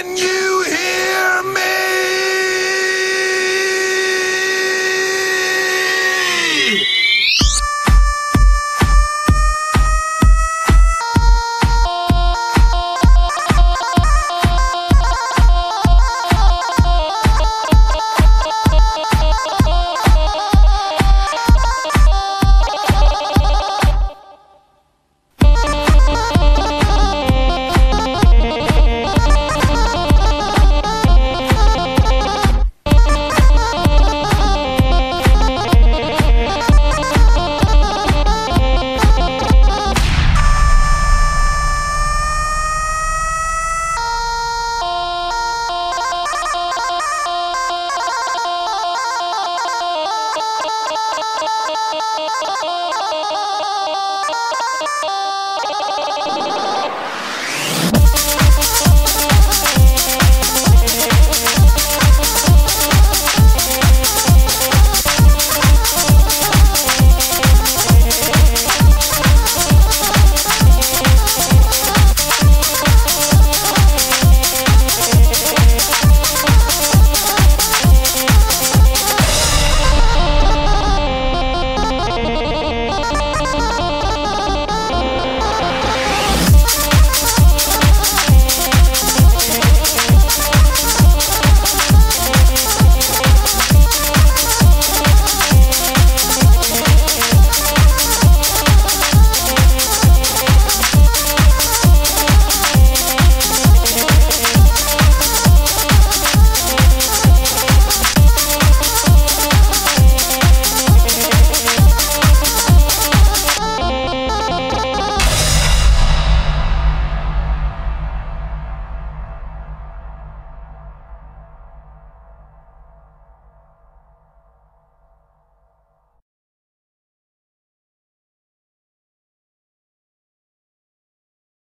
Can you? Música